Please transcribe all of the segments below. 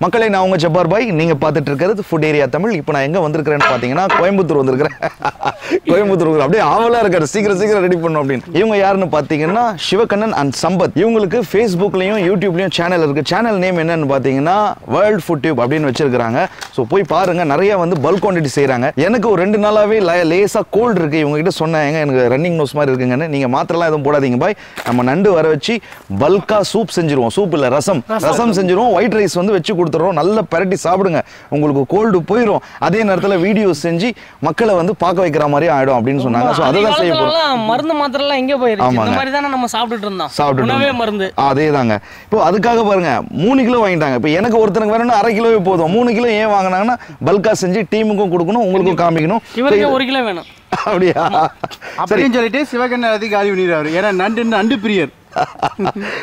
மக்களை நான் உங்க ஜப்பார் பாய். நீங்க பார்த்துட்டு இருக்கிறது ஃபுட் ஏரியா தமிழ். இப்போ நான் எங்க வந்திருக்கிறேன்னு பாத்தீங்கன்னா கோயம்புத்தூர் வந்திருக்கிறேன். கோயம்புத்தூர் அப்படியே ஆவலா இருக்காரு. சீக்கிரம் சீக்கிரம் ரெடி பண்ணும் அப்படின்னு. இவங்க யாருன்னு பாத்தீங்கன்னா சிவகண்ணன் அண்ட் சம்பத். இவங்களுக்கு ஃபேஸ்புக்லயும் யூடியூப்லயும் சேனல் இருக்கு. சேனல் நேம் என்னன்னு பாத்தீங்கன்னா வேர்ல்ட் ஃபுட் டியூப் அப்படின்னு வச்சிருக்காங்க ஸோ போய் பாருங்க. நிறைய வந்து பல்க் குவான்டிட்டி செய்றாங்க. எனக்கு ஒரு ரெண்டு நாளாவே ல- லேசா கோல்டு இருக்கு. இவங்க கிட்ட சொன்னாங்க எனக்கு ரன்னிங் நோஸ் மாதிரி இருக்குங்கன்னு. நீங்க மாத்திரலாம் எதுவும் போடாதீங்க பாய். நம்ம நண்டு வர வச்சு பல்கா சூப் செஞ்சிருவோம். சூப் இல்ல ரசம். ரசம். செஞ்சிருவோம். ஒயிட் ரைஸ் வந்து வச்சு கொடுத்துறோம் நல்ல பரட்டி சாப்பிடுங்க. உங்களுக்கு கோல்டு போயிடும் அதே நேரத்துல வீடியோ செஞ்சு மக்களை வந்து பார்க்க வைக்கிற மாதிரி ஆயிடும் அப்படின்னு சொன்னாங்க. ஸோ அதை தான் செய்ய மருந்து மாத்திரை எல்லாம் எங்க போயிருச்சு. இந்த. மாதிரி தானே நம்ம சாப்பிட்டுட்டு இருந்தோம். இருந்தோம். மருந்து. அதே தாங்க இப்போ அதுக்காக பாருங்க மூணு கிலோ வாங்கிட்டாங்க. இப்போ எனக்கு ஒருத்தனுக்கு வேணும்னா அரை கிலோவே போதும். மூணு கிலோ ஏன் வாங்கினாங்கன்னா பல்கா செஞ்சு டீமுக்கும் கொடுக்கணும் உங்களுக்கும் காமிக்கணும். இவருக்கு ஒரு கிலோ வேணும். அப்படியா? அப்படின்னு சொல்லிட்டு சிவகண்ணன் எல்லாத்தையும் காலி பண்ணிடுறாரு. ஏன்னா நண்டு நண்டு பிரியர்.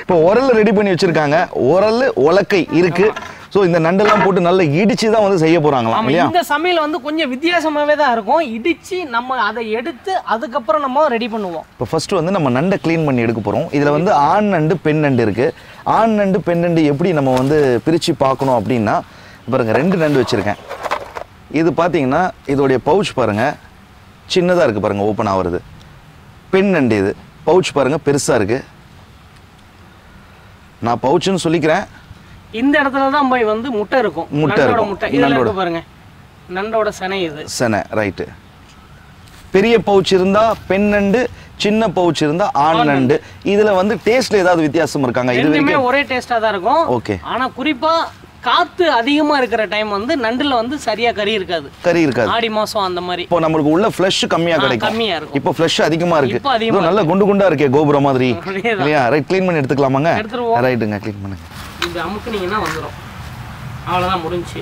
இப்போ உரல் ரெடி பண்ணி வச்சிருக்காங்க. உரல் உலக்கை இருக்கு. ஸோ இந்த நண்டெல்லாம் போட்டு நல்லா இடிச்சு தான் வந்து செய்ய போறாங்களாம் இல்லையா? இந்த சமையல் வந்து கொஞ்சம் வித்தியாசமாவே தான் இருக்கும். இடிச்சு நம்ம அதை எடுத்து அதுக்கப்புறம் நம்ம ரெடி பண்ணுவோம். இப்போ ஃபர்ஸ்ட் வந்து நம்ம நண்டை க்ளீன் பண்ணி எடுக்க போறோம். இதுல வந்து ஆண் நண்டு பெண் நண்டு இருக்கு. ஆண் நண்டு பெண் நண்டு எப்படி நம்ம வந்து பிரிச்சு பார்க்கணும் அப்படின்னா பாருங்க ரெண்டு நண்டு வச்சிருக்கேன். இது பார்த்தீங்கன்னா இதோடைய பவுச் பாருங்க. சின்னதா இருக்கு பாருங்க ஓப்பன் ஆகுறது. பெண் நண்டு இது. பவுச் பாருங்க பெருசா இருக்கு. நான் பவுச்சுன்னு சொல்லிக்கிறேன். இந்த இடத்துல தான் போய் வந்து முட்டை இருக்கும். முட்டை இருக்கும். முட்டை. நண்டோட. பாருங்க. நண்டோட சனை இது. சனை ரைட்டு பெரிய பவுச் இருந்தா பெண் நண்டு சின்ன பவுச் இருந்தா ஆண் நண்டு. இதுல வந்து டேஸ்ட்ல ஏதாவது வித்தியாசம் இருக்காங்க? இது ரெண்டுமே வரைக்கும் ஒரே டேஸ்டா தான் இருக்கும். ஓகே ஆனா குறிப்பா காத்து அதிகமா இருக்கிற டைம் வந்து நண்டுல வந்து சரியா கறி இருக்காது. கறி இருக்காது. ஆடி மாசம் அந்த மாதிரி. இப்போ நம்மளுக்கு உள்ள ஃப்ளஷ் கம்மியா கிடைக்கும். கம்மியா இருக்கும். இப்போ ஃப்ளஷ் அதிகமா இருக்கு. நல்ல குண்டு குண்டா இருக்கே கோபுரம் மாதிரி. இல்லையா? ரைட் க்ளீன் பண்ணி எடுத்துக்கலாமாங்க. ரைட்டுங்க க்ளீன் பண்ணுங்க. இப்படி அமுக்குனீங்கன்னா வந்துடும் அவ்வளோதான் முடிஞ்சுச்சு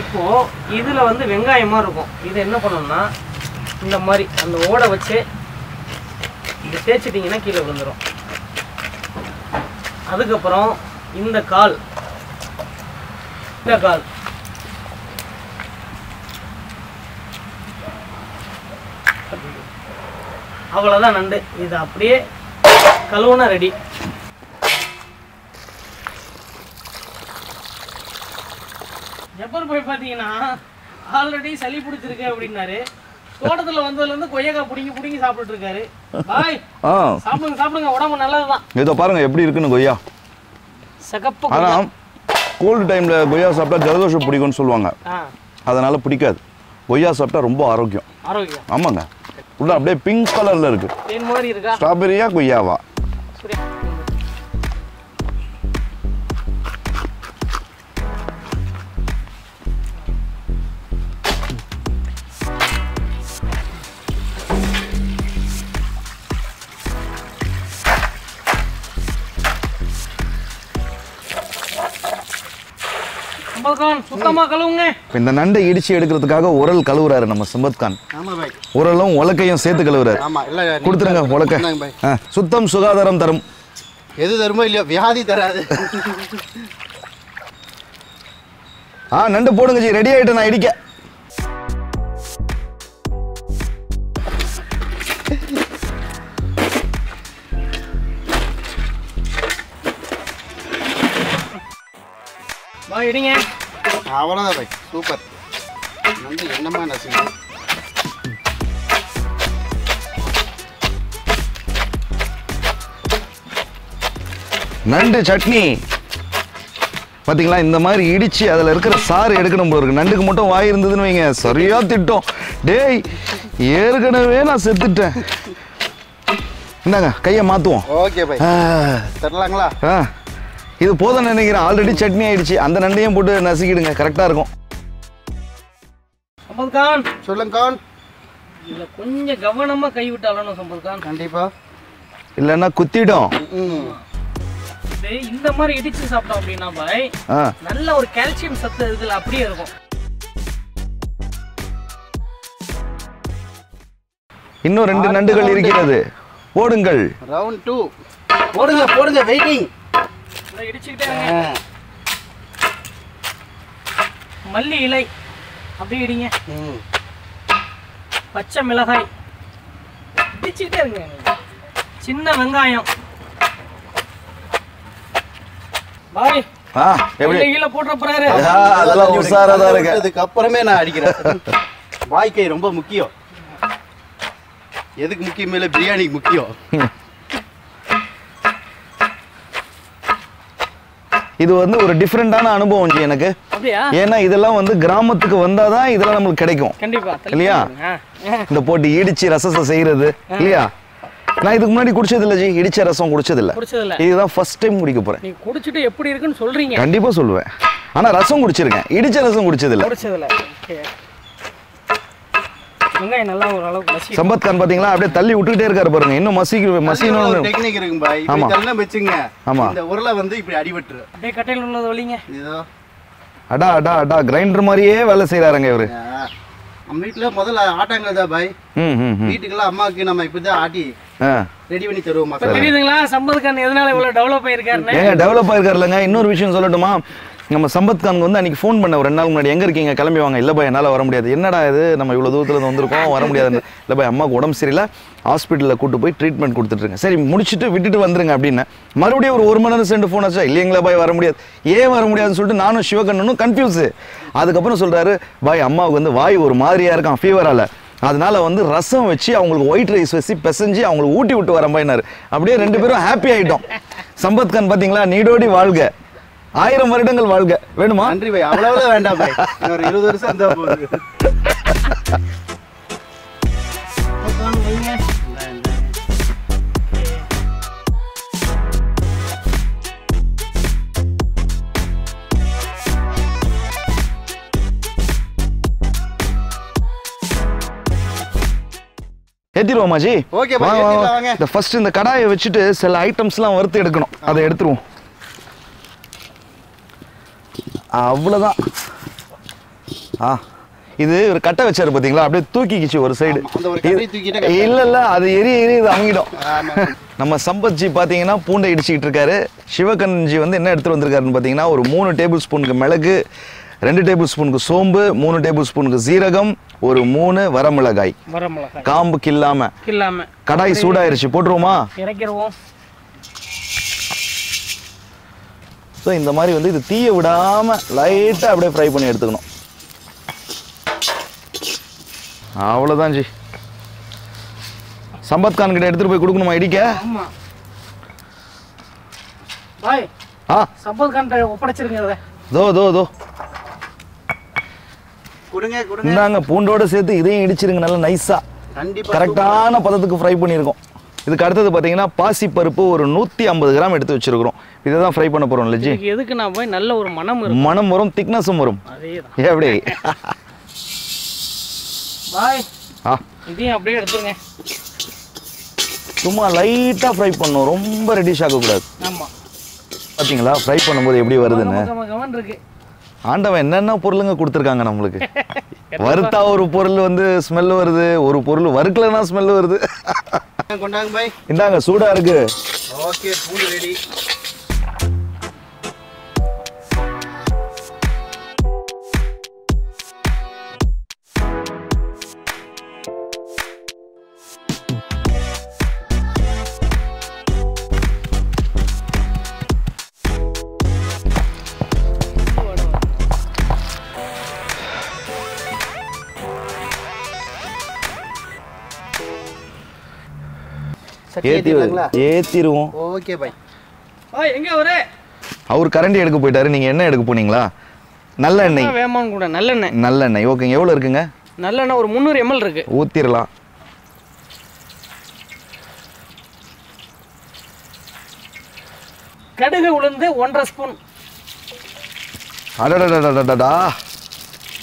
இப்போ இதுல வந்து வெங்காயமாக இருக்கும். இது என்ன பண்ணணும்னா இந்த மாதிரி அந்த ஓடை வச்சு இதை தேய்ச்சிட்டிங்கன்னா கீழே விழுந்துடும் அதுக்கப்புறம் இந்த கால் இந்த கால். அவ்வளோதான் நண்டு. இது அப்படியே கழுவுனா ரெடி ஜப்பர் போய் பார்த்தீங்கன்னா ஆல்ரெடி சளி பிடிச்சிருக்கு அப்படின்னாரு. தோட்டத்துல வந்ததுல இருந்து கொய்யாக்காய் பிடிங்கி பிடிங்கி சாப்பிட்டுட்டு இருக்காரு பாய் சாப்பிடுங்க சாப்பிடுங்க உடம்பு நல்லதுதான். இதோ பாருங்க எப்படி இருக்குன்னு கொய்யா. சிகப்பு ஆனா கொய்யா. கோல்டு டைம்ல கொய்யா சாப்பிட்டா ஜலதோஷம் பிடிக்கும்னு சொல்லுவாங்க. அதனால பிடிக்காது. கொய்யா சாப்பிட்டா ரொம்ப ஆரோக்கியம். ஆரோக்கியம். ஆமாங்க. உள்ள அப்படியே பிங்க் கலர்ல இருக்கா. ஸ்ட்ராபெரியா கொய்யாவா? சம்பல்கான் சுத்தமா கழுவுங்க. இப்ப இந்த நண்டை இடிச்சு எடுக்கிறதுக்காக உரல் கழுவுறாரு நம்ம சம்பத் கான் ஆமா பாய். உரலும் உலக்கையும் சேர்த்து கழுவுறாரு. கொடுத்துருங்க உலக்க. சுத்தம் சுகாதாரம் தரும். எது தருமோ இல்லையோ வியாதி தராது. ஆ நண்டு போடுங்க ஜி ரெடி ஆயிட்டு நான் இடிக்க. வா இடிங்க. அவ்வளோதான் பாய். சூப்பர். நண்டு என்னமா நசுங்க நண்டு சட்னி. பாத்தீங்களா இந்த மாதிரி இடிச்சு அதுல இருக்கிற சாறு எடுக்கணும் போல இருக்கு. நண்டுக்கு மட்டும் வாய் இருந்ததுன்னு வைங்க. சரியா திட்டம். டேய் ஏற்கனவே நான் செத்துட்டேன். இந்தாங்க கையை மாத்துவோம். ஓகே ஆ, தரலாங்களா? ஆ. இது போதும் நினைக்கிறேன். ஆல்ரெடி சட்னி ஆயிடுச்சு. அந்த நண்டையும் போட்டு நசுக்கிடுங்க. கரெக்டா இருக்கும். சம்பல்கான். சொல்லுங்க கான் இதுல கொஞ்சம் கவனமா கை விட்டாலும் சம்பல்கான்? கண்டிப்பா. இல்லைன்னா குத்திடும். இந்த மாதிரி இடிச்சு சாப்பிட்டோம் அப்படின்னா பாய் நல்ல ஒரு கால்சியம் சத்து இதுல அப்படியே இருக்கும். இன்னும் ரெண்டு நண்டுகள் இருக்கிறது. ஓடுங்கள். ரவுண்ட் டூ போடுங்க போடுங்க வெயிட்டிங். மல்லி இலை. அப்படியே இடிங்க. ம். பச்சை மிளகாய். இடிச்சுக்கிட்டே இருங்க. சின்ன வெங்காயம். பாய். ஆ எப்படி? கீழே கீழே போட்டுற போறாரு. ஆ, அதெல்லாம் உஷாரா தான் இருக்கு அதுக்கு அப்புறமே நான் அடிக்கிறேன். வாய்க்கை ரொம்ப முக்கியம். எதுக்கு முக்கியம் இல்ல பிரியாணிக்கு முக்கியம். இது வந்து ஒரு டிஃப்ரெண்டான அனுபவம் ஜி எனக்கு. ஏன்னா இதெல்லாம் வந்து கிராமத்துக்கு வந்தாதான் இதெல்லாம் நம்மளுக்கு கிடைக்கும். இல்லையா? இந்த போட்டு இடிச்சு ரசத்தை செய்யறது இல்லையா? நான் இதுக்கு முன்னாடி குடிச்சது இல்ல ஜி இடிச்ச ரசம் குடிச்சது இல்ல இதுதான் ஃபர்ஸ்ட் டைம் குடிக்க போறேன். நீ குடிச்சிட்டு எப்படி இருக்குன்னு சொல்றீங்க. கண்டிப்பா சொல்லுவேன். ஆனா ரசம் குடிச்சிருக்கேன். இடிச்ச ரசம் குடிச்சது இல்ல குடிச்சதில்ல. ஓகே. வெங்காயம் நல்லா மசி சம்பத் கான் பாத்தீங்களா? அப்படியே தள்ளி விட்டுக்கிட்டே இருக்காரு பாருங்க. இன்னும் மசிக்கு மசிக்கணும்னு. டெக்னிக் இருக்குங்க பாய். ஆமா. இப்படி தள்ளி வச்சுங்க. ஆமா. இந்த உருளை வந்து இப்படி அடிபட்டுரு. அப்படியே கட்டையில் உள்ளது ஒளிங்க. இதோ. அடா அடா அடா. கிரைண்டர் மாதிரியே வேலை செய்யறாருங்க இவரு. நம்ம வீட்டுல முதல்ல ஆட்டாங்கல் தான் பாய். ம் ம் ம். வீட்டுக்கெல்லாம் அம்மாவுக்கு நம்ம இப்படிதான் ஆட்டி ரெடி பண்ணி தருவோம் தெரியுதுங்களா? சம்பத் கான் எதனால இவ்வளவு டெவலப் ஆயிருக்காருன்னு? ஏங்க டெவலப் ஆயிருக்காருலங்க இன்னொரு விஷயம் சொல்லட்டுமா? நம்ம சம்பத் வந்து அன்னைக்கு ஃபோன் பண்ண ஒரு ரெண்டு நாள் முன்னாடி எங்கே இருக்கீங்க? கிளம்பி வாங்க. இல்லைப்பா பாய் வர முடியாது. என்னடா இது? நம்ம இவ்வளோ தூரத்தில் இருந்து வந்திருக்கோம் வர முடியாது இல்லை பாய் அம்மாவுக்கு உடம்பு சரியில்லை. ஹாஸ்பிட்டலில் கூட்டு போய் ட்ரீட்மெண்ட் கொடுத்துட்ருங்க சரி முடிச்சுட்டு விட்டுட்டு வந்துருங்க அப்படின்னு. மறுபடியும் ஒரு ஒரு மணி நேரம் சென்று ஃபோன் ஆச்சா இல்லைங்களா பாய் வர முடியாது. ஏன் வர முடியாதுன்னு சொல்லிட்டு நானும் சிவகண்ணனும் கன்ஃபியூஸு அதுக்கப்புறம் சொல்கிறாரு பாய் அம்மாவுக்கு வந்து வாய் ஒரு மாதிரியாக இருக்கான் ஃபீவரால் அதனால வந்து ரசம் வச்சு அவங்களுக்கு ஒயிட் ரைஸ் வச்சு பிசைஞ்சு அவங்களுக்கு ஊட்டி விட்டு வர பாய்னாரு. அப்படியே ரெண்டு பேரும் ஹாப்பி ஆகிட்டோம் சம்பத் கான் நீடோடி வாழ்க. ஆயிரம் வருடங்கள் வாழ்க வேணுமா நன்றி பாய் அவ்வளவு வேண்டாம் இன்னும் ஒரு இருபது வருஷம் இருந்தா போகுது சம்பத் கான் வைங்க. ஏத்திடுவோமா ஜி Okay, பா, வாங்க, வாங்க. ஏத்திடலாம், வாங்க. இந்த ஃபர்ஸ்ட் இந்த கடாயை வச்சுட்டு சில ஐட்டம்ஸ்லாம் வறுத்து எடுக்கணும் அதை எடுத்துருவோம் அவ்வளோதான் ஆ இது ஒரு கட்டை வச்சாரு பாத்தீங்களா? அப்படியே தூக்கிக்கிச்சு ஒரு சைடு இல்ல இல்ல அது எரிய எரிய இது அங்கிடும். நம்ம சம்பத் ஜி பாத்தீங்கன்னா பூண்டை இடிச்சுக்கிட்டு இருக்காரு. சிவகன்ஜி வந்து என்ன எடுத்துட்டு வந்திருக்காருன்னு பாத்தீங்கன்னா ஒரு மூணு டேபிள் ஸ்பூனுக்கு மிளகு ரெண்டு டேபிள் ஸ்பூனுக்கு சோம்பு மூணு டேபிள் ஸ்பூனுக்கு சீரகம் ஒரு மூணு வரமிளகாய். வர மிளகாய் காம்பு கில்லாம இல்லாம. கடாய் சூடாயிருச்சு. போட்டுருவோமா? இறக்கிடுவோம் ஸோ இந்த மாதிரி வந்து இது தீய விடாம லைட்டா அப்படியே ஃப்ரை பண்ணி எடுத்துக்கணும். அவ்வளோதான் ஜி. சம்பத் கான் கிட்ட எடுத்துட்டு போய் கொடுக்கணுமா இடிக்க ஆமா. பாய். ஆ. சம்பத் கான் ஒப்படைச்சிருங்க இதை தோ தோ தோ. கொடுங்க கொடுங்க. இந்தாங்க பூண்டோட சேர்த்து இதையும் இடிச்சிருங்க நல்லா நைஸா கண்டிப்பா கரெக்டான பதத்துக்கு ஃப்ரை பண்ணியிருக்கோம். இதுக்கு அடுத்தது பார்த்தீங்கன்னா பாசி பருப்பு ஒரு நூற்றி ஐம்பது கிராம் எடுத்து வச்சிருக்கிறோம். இதை தான் ஃப்ரை பண்ண போகிறோம் இதுக்கு எதுக்கு நான் போய் நல்ல ஒரு மனம் மனம் வரும் திக்னஸும் வரும். எப்படி ஆ. இதையும் அப்படியே எடுத்துருங்க. சும்மா லைட்டாக ஃப்ரை பண்ணணும் ரொம்ப ரெடிஷ் ஆகக்கூடாது. ஆமா. பார்த்தீங்களா ஃப்ரை பண்ணும்போது எப்படி வருதுன்னு? இருக்கு. ஆண்டவன் என்னென்ன பொருளுங்க கொடுத்துருக்காங்க நம்மளுக்கு? வறுத்தா ஒரு பொருள் வந்து ஸ்மெல் வருது ஒரு பொருள் வறுக்கலைன்னா ஸ்மெல் வருது. இந்தாங்க சூடா இருக்கு. ஓகே ரெடி சட்டி ஏத்தி ஏத்திடலாங்களா ஏத்திருவோம். ஓகே பாய் பாய் எங்க ஒரு அவர் கரண்டி எடுக்க போயிட்டாரு. நீங்க என்ன எடுக்க போனீங்களா? நல்லெண்ணெய் வேமான் கூட நல்லெண்ணெய் நல்லெண்ணெய் ஓகேங்க எவ்வளோ இருக்குங்க? நல்லெண்ணெய் ஒரு முந்நூறு எம்எல் இருக்கு. ஊத்திரலாம். கடுகு உளுந்து ஒன்றரை ஸ்பூன். அடடடடடடா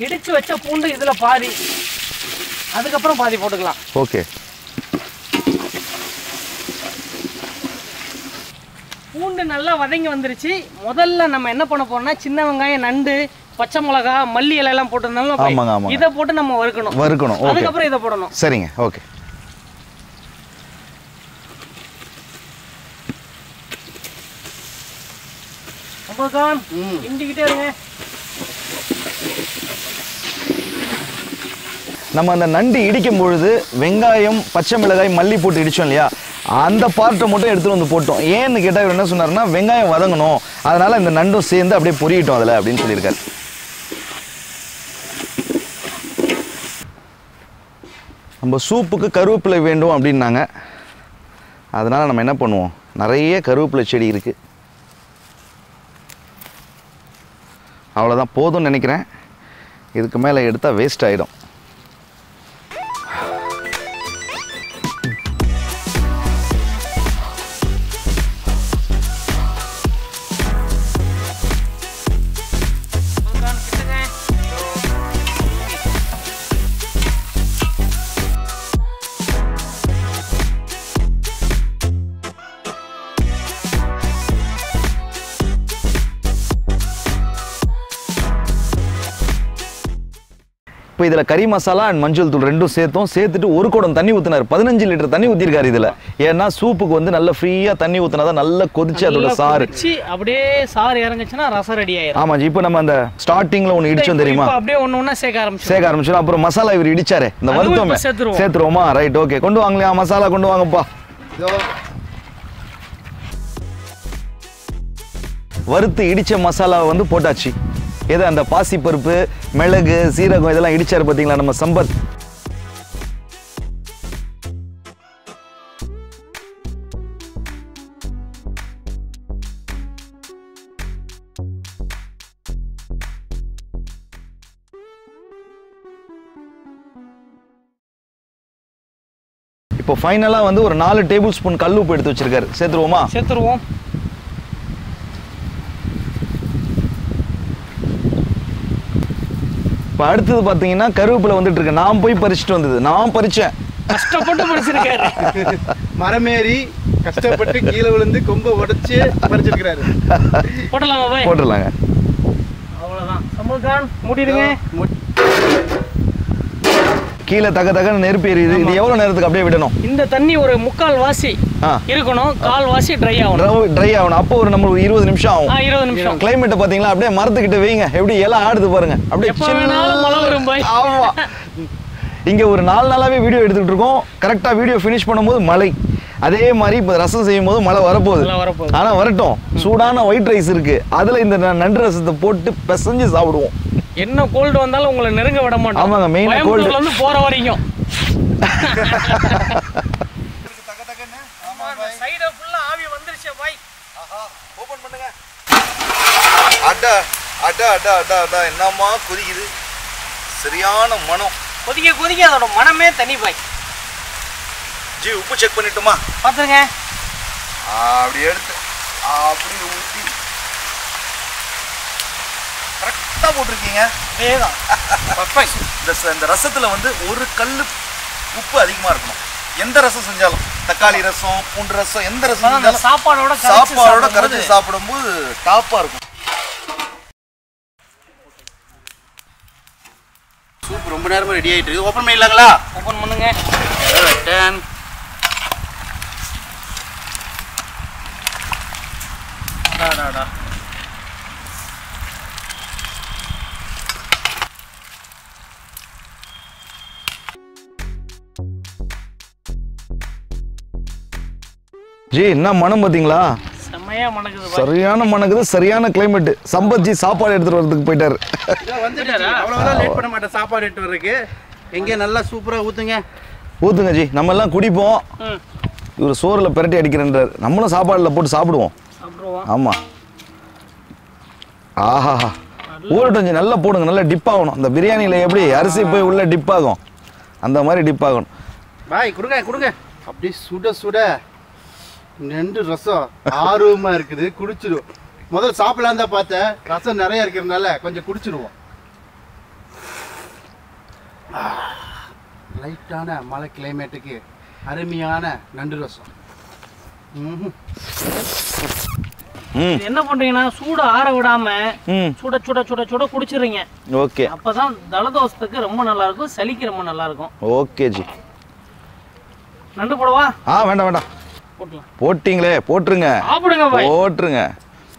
இடிச்சு வச்ச பூண்டு இதுல பாதி. அதுக்கப்புறம் பாதி போட்டுக்கலாம். ஓகே. பூண்டு நல்லா வதங்கி வந்துருச்சு. முதல்ல நம்ம என்ன பண்ண போறோம்னா சின்ன வெங்காயம் நண்டு பச்சை மிளகா மல்லி இலை எல்லாம் போட்டிருந்தாலும். இதை போட்டு நம்ம வறுக்கணும். வறுக்கணும் ஓகே. அதுக்கப்புறம் இதை போடணும். சரிங்க ஓகே. நம்ம அந்த நண்டு இடிக்கும் பொழுது வெங்காயம் பச்சை மிளகாய் மல்லி போட்டு இடிச்சோம் இல்லையா? அந்த பார்ட்டை மட்டும் எடுத்துகிட்டு வந்து போட்டோம். ஏன்னு கேட்டால் இவர் என்ன சொன்னார்னா வெங்காயம் வதங்கணும். அதனால இந்த நண்டும் சேர்ந்து அப்படியே பொரியட்டும் அதில் அப்படின்னு சொல்லியிருக்காரு. நம்ம சூப்புக்கு கருவேப்பிலை வேண்டும் அப்படின்னாங்க. அதனால் நம்ம என்ன பண்ணுவோம்? நிறைய கருவேப்பிலை செடி இருக்குது அவ்வளோதான் போதும்னு நினைக்கிறேன். இதுக்கு மேலே எடுத்தால் வேஸ்ட் ஆகிடும் இப்போ இதில் கறி மசாலா அண்ட் மஞ்சள் தூள் ரெண்டும் சேர்த்தோம். சேர்த்துட்டு ஒரு குடம் தண்ணி ஊற்றினார் பதினஞ்சு லிட்டர் தண்ணி ஊற்றிருக்காரு இதில். ஏன்னா சூப்புக்கு வந்து நல்ல ஃப்ரீயாக தண்ணி ஊற்றினா தான் நல்லா கொதிச்சு அதோட சாறு. அப்படியே சாறு இறங்குச்சுன்னா ரசம் ரெடி ஆயிரும். ஆமாம் இப்போ நம்ம அந்த ஸ்டார்டிங்கில் ஒன்று இடிச்சோம் தெரியுமா? இப்போ அப்படியே ஒண்ணு ஒண்ணா சேர்க்க ஆரம்பிச்சு சேர்க்க ஆரம்பிச்சிடும் அப்புறம் மசாலா இவர் இடிச்சாரு. இந்த வருத்தமே சேர்த்துருவோம். சேர்த்துருவோமா? ரைட் ஓகே கொண்டு வாங்கலையா மசாலா கொண்டு வாங்கப்பா. வறுத்து இடிச்ச மசாலாவை வந்து போட்டாச்சு. எது அந்த பாசிப்பருப்பு மிளகு சீரகம் இதெல்லாம் இடிச்சாரு பார்த்தீங்களா நம்ம சம்பத்? இப்போ ஃபைனலாக வந்து ஒரு நாலு டேபிள் ஸ்பூன் கல் உப்பு எடுத்து வச்சிருக்காரு. சேர்த்துருவோமா? சேர்த்துருவோம். இப்போ அடுத்தது பார்த்தீங்கன்னா கருவேப்பிலை வந்துட்டு இருக்கு. நான் போய் பறிச்சுட்டு வந்தது. நான் பறிச்சேன். கஷ்டப்பட்டு படிச்சிருக்காரு மரமேறி கஷ்டப்பட்டு கீழே விழுந்து கொம்பை உடைச்சு பறிச்சிருக்கிறாரு. போட்டலாமா அவ்வளவுதான். சம்பல்கான் மூடிடுங்க. கீழே தக தகன்னு நெருப்பு எரியுது. இது எவ்வளோ நேரத்துக்கு அப்படியே விடணும்? இந்த தண்ணி ஒரு முக்கால் வாசி இருக்கணும். கால் வாசி ட்ரை ஆகணும். ட்ரை ஆகணும். அப்போ ஒரு நம்ம இருபது நிமிஷம் ஆகும். இருபது நிமிஷம். கிளைமேட்டை பார்த்தீங்களா? அப்படியே மரத்துக்கிட்ட வைங்க. எப்படி எல்லாம் ஆடுது பாருங்க. அப்படியே. ஆமா. இங்க ஒரு நாலு நாளாவே வீடியோ எடுத்துக்கிட்டு இருக்கோம். கரெக்டா வீடியோ ஃபினிஷ் பண்ணும்போது மழை. அதே மாதிரி இப்போ ரசம் செய்யும் போது மழை வரப்போகுது. மழை வரப்போகுது. ஆனா வரட்டும். சூடான ஒயிட் ரைஸ் இருக்கு. அதுல இந்த நண்டு ரசத்தை போட்டு பிசைஞ்சு சாப்பிடுவோம். என்ன கோல்டு வந்தாலும் உங்களை நெருங்க விட மாட்டோம். ஆமாங்க, cold. கோல்டுல இருந்து போற வரைக்கும். சைடு ஃபுல்லா ஆவி வந்துருச்சு பாய். ஓபன் பண்ணுங்க. அட அட அட அட அட என்னம்மா கொதிக்குது? சரியான மனம். கொதிக்க கொதிக்க அதோட மனமே தனி பாய். ஜி உப்பு செக் பண்ணிட்டுமா? பாத்துருங்க அப்படி எடுத்து அப்படி ஊற்றி கரெக்டாக போட்டிருக்கீங்க. அதேதான். பர்ஃபெக்ட் இந்த இந்த ரசத்துல வந்து ஒரு கல் உப்பு அதிகமா இருக்கணும். எந்த ரசம் செஞ்சாலும்? தக்காளி ரசம் பூண்டு ரசம் எந்த ரசம் செஞ்சாலும் சாப்பாடோட கரைச்சு சாப்பாடோட சாப்பிடும்போது கரைச்சி சாப்பிடும்போது டாப்பா இருக்கும். சூப் ரொம்ப நேரமா ரெடி ஆயிட்டு இருக்கு. ஓப்பன் பண்ணிடலாங்களா? ஓபன் பண்ணுங்க. டேன் ஜி என்ன மனம் பாத்தீங்களா செம்மையா மணக்குது பாய். சரியான மணக்குது சரியான கிளைமேட் சம்பத் ஜி சாப்பாடு எடுத்துட்டு வரதுக்கு போயிட்டாரு. வந்துட்டாரா? அவ்வளவுதான் லேட் பண்ண மாட்டேன் சாப்பாடு எடுத்து வர்றதுக்கு. எங்க நல்லா சூப்பரா ஊத்துங்க. ஊத்துங்க ஜி நம்ம எல்லாம் குடிப்போம். இவர் சோறுல பிரட்டி அடிக்கிறேன்றார். நம்மளும் சாப்பாடுல போட்டு சாப்பிடுவோம். சாப்பிடுவோம். ஆமா. ஆஹா. ஊரட்டும் ஜி நல்லா போடுங்க நல்லா டிப் ஆகணும். இந்த பிரியாணியில எப்படி அரிசி போய் உள்ள டிப் ஆகும்? அந்த மாதிரி டிப் ஆகணும். பாய் கொடுங்க கொடுங்க. அப்படியே சுட சுட. நண்டு ரசம் ஆர்வமா இருக்குது குடிச்சிடும் முதல்ல சாப்பிடலாம் தான் பார்த்தேன். ரசம் நிறைய இருக்கிறதுனால கொஞ்சம் குடிச்சிடுவோம் லைட்டான மழை கிளைமேட்டுக்கு அருமையான நண்டு ரசம். என்ன பண்றீங்கன்னா சூட ஆற விடாம சுட சுட சுட சுட குடிச்சிடுறீங்க. ஓகே. அப்பதான் தலதோஷத்துக்கு ரொம்ப நல்லா இருக்கும் சளிக்கு ரொம்ப நல்லா இருக்கும் ஓகே ஜி. நண்டு போடவா? ஆ வேண்டாம் வேண்டாம். போட்டிங்களே போட்டுருங்க. போட்டுருங்க.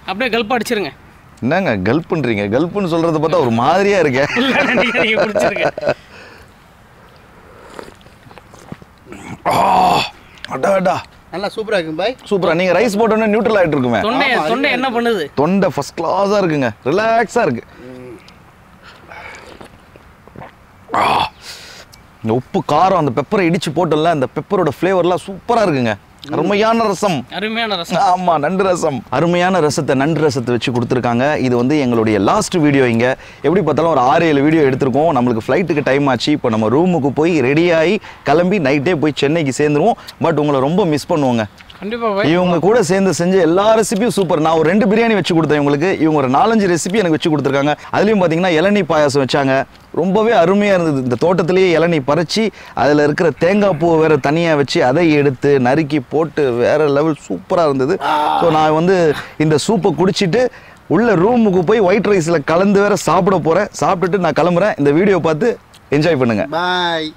அப்படியே கல்ப் அடிச்சிருங்க. என்னங்க கல்ப்புன்றீங்க கல்ப்புன்னு சொல்றத பார்த்தா ஒரு மாதிரியா இருக்கே. அடா அடா நல்லா சூப்பரா இருக்கும் பாய். சூப்பரா. நீங்க ரைஸ் போட்டோன்னே நியூட்ரல் ஆயிட்டு இருக்குமே. தொண்டை தொண்டை என்ன பண்ணுது? தொண்டை ஃபர்ஸ்ட் கிளாஸா இருக்குங்க. ரிலாக்ஸா இருக்கு. ஆ. இந்த உப்பு காரம் அந்த பெப்பரை இடிச்சு போட்டல அந்த பெப்பரோட ஃப்ளேவர்லாம் சூப்பரா இருக்குங்க. அருமையான ரசம். அருமையான ரசம். ஆமா நண்டு ரசம். அருமையான ரசத்தை நண்டு ரசத்தை வச்சு கொடுத்துருக்காங்க. இது வந்து எங்களுடைய லாஸ்ட் வீடியோ இங்க. எப்படி பார்த்தாலும் ஒரு ஆறு ஏழு வீடியோ எடுத்திருக்கோம். நம்மளுக்கு ஃப்ளைட்டுக்கு டைம் ஆச்சு. இப்போ நம்ம ரூமுக்கு போய் ரெடி ஆகி கிளம்பி நைட்டே போய் சென்னைக்கு சேர்ந்துருவோம். பட் உங்களை ரொம்ப மிஸ் பண்ணுவோங்க. இவங்க கூட சேர்ந்து செஞ்ச எல்லா ரெசிபியும் சூப்பர் நான் ஒரு ரெண்டு பிரியாணி வச்சு கொடுத்தேன் இவங்களுக்கு. இவங்க ஒரு நாலஞ்சு ரெசிபி எனக்கு வச்சு கொடுத்துருக்காங்க. அதுலயும் பாத்தீங்கன்னா இளநீ பாயாசம் வச்சாங்க. ரொம்பவே அருமையா இருந்தது. இந்த தோட்டத்திலேயே இளநீ பறிச்சு அதுல இருக்கிற தேங்காய் பூவை வேற தனியா வச்சு அதை எடுத்து நறுக்கி போட்டு வேற லெவல் சூப்பரா இருந்தது. ஸோ நான் வந்து இந்த சூப்பை குடிச்சிட்டு உள்ள ரூமுக்கு போய் ஒயிட் ரைஸ்ல கலந்து வேற சாப்பிட போறேன். சாப்பிட்டுட்டு நான் கிளம்புறேன். இந்த வீடியோ பார்த்து என்ஜாய் பண்ணுங்க. பாய்